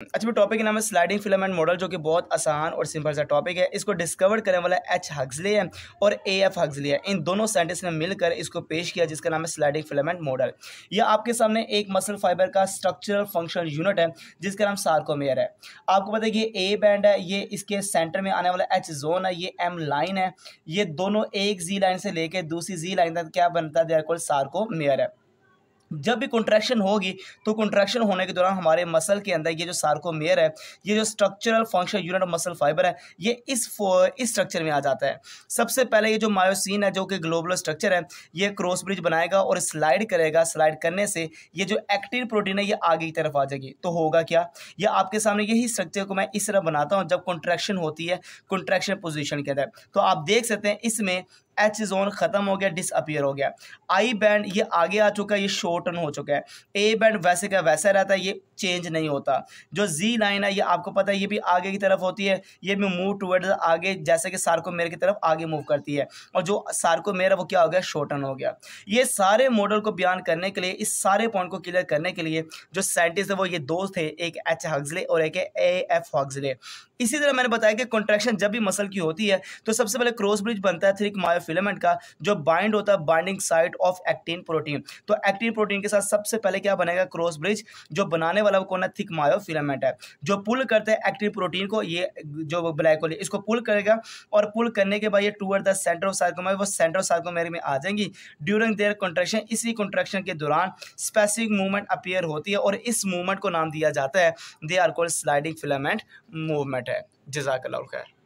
अच्छा टॉपिक का नाम है स्लाइडिंग फिलामेंट मॉडल जो कि बहुत आसान और सिंपल सा टॉपिक है। इसको डिस्कवर करने वाला एच हग्सले है और ए एफ़ हग्सले है। इन दोनों साइंटिस्ट ने मिलकर इसको पेश किया, जिसका नाम है स्लाइडिंग फिलामेंट मॉडल यह आपके सामने एक मसल फाइबर का स्ट्रक्चरल फ़ंक्शन यूनिट है, जिसका नाम सार्कोमेयर है। आपको पता है कि ए बैंड है, ये इसके सेंटर में आने वाला एच जोन है, ये एम लाइन है। ये दोनों एक जी लाइन से लेकर दूसरी जी लाइन तक क्या बनता है? सार्कोमेयर है। जब भी कॉन्ट्रैक्शन होगी तो कॉन्ट्रैक्शन होने के दौरान हमारे मसल के अंदर ये जो सार्कोमेयर है, ये जो structural function unit of muscle fibre है, ये इस इस स्ट्रक्चर में आ जाता है। सबसे पहले ये जो मायोसिन है, जो कि ग्लोबल स्ट्रक्चर है, ये क्रॉस ब्रिज बनाएगा और स्लाइड करेगा। स्लाइड करने से ये जो एक्टिव प्रोटीन है, ये आगे की तरफ़ आ जाएगी। तो होगा क्या? ये आपके सामने यही स्ट्रक्चर को मैं इस तरह बनाता हूँ, जब कॉन्ट्रैक्शन होती है कॉन्ट्रैक्शन पोजिशन के अंदर। तो आप देख सकते हैं, इसमें एच जोन ख़त्म हो गया डिसअपियर हो गया। आई बैंड ये आगे आ चुका है, ये शॉर्टन हो चुका है। ए बैंड वैसे का वैसा रहता है, ये चेंज नहीं होता। जो जी लाइन है, ये आपको पता है, ये भी आगे की तरफ़ होती है। ये भी मूव टूवर्ड आगे, जैसे कि सार्कोमेर की तरफ़ आगे मूव करती है। और जो सार्कोमेर है, वो क्या हो गया शॉर्टन हो गया। ये सारे मॉडल को बयान करने के लिए, इस सारे पॉइंट को क्लियर करने के लिए, जो साइंटिस्ट है, वो ये दोस्त थे एक एच हग्सले और एक ए एफ़ हग्सले इसी तरह मैंने बताया कि कॉन्ट्रैक्शन जब भी मसल की होती है तो सबसे पहले क्रॉस ब्रिज बनता है थ्रिक मायोफिलामेंट का जो बाइंड होता है binding site of actin protein तो एक्टिन प्रोटीन के साथ सबसे पहले क्या बनेगा? क्रॉस ब्रिज जो बनाने वाला वो कौन है? थिक मायोफिलामेंट है। जो पुल करते हैं एक्टिव प्रोटीन को, ये जो ब्लैक होल इसको पुल करेगा और पुल करने के बाद ये toward the centre of sarcomere वो सेंटर ऑफ़ सार्कोमेर में आ जाएँगी। ड्यूरिंग देयर कॉन्ट्रेक्शन इसी कॉन्ट्रेक्शन के दौरान स्पेसिफिक मूवमेंट अपियर होती है और इस मूवमेंट को नाम दिया जाता है। They are called sliding filament movement है। जजाक खैर।